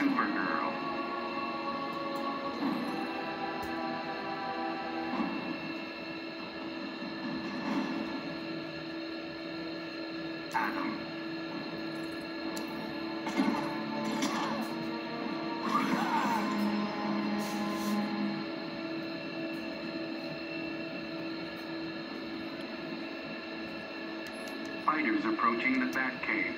Supergirl. Atom. Fighters approaching the Batcave.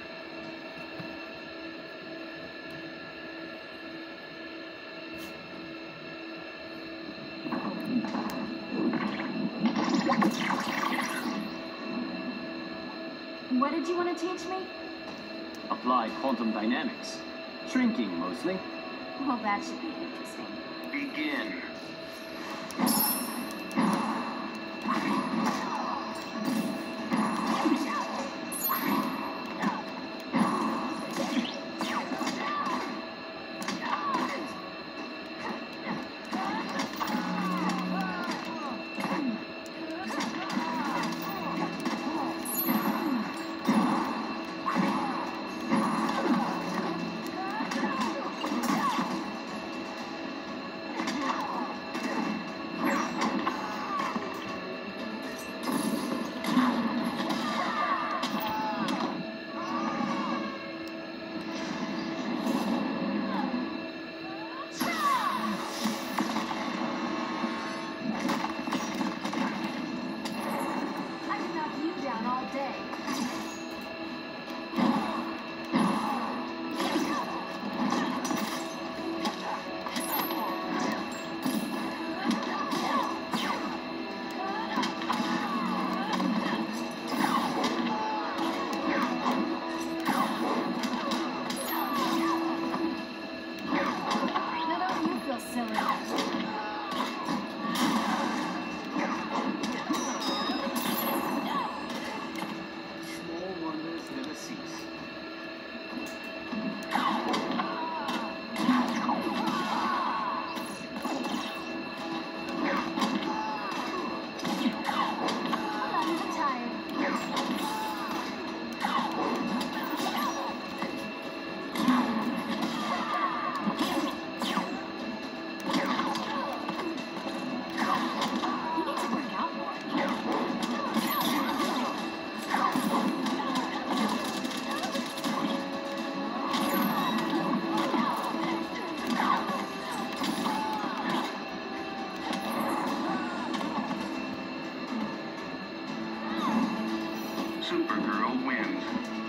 What did you want to teach me? Applied quantum dynamics. Shrinking, mostly. Well, that should be interesting. Begin. Supergirl wins.